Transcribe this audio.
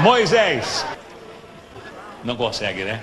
Moisés. Não consegue, né?